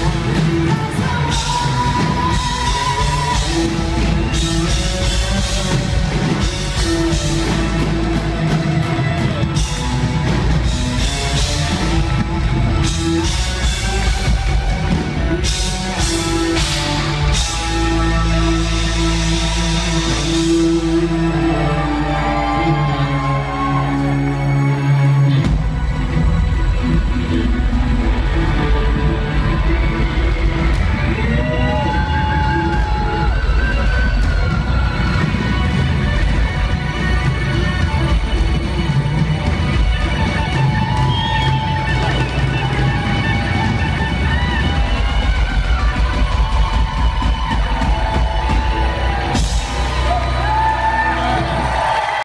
time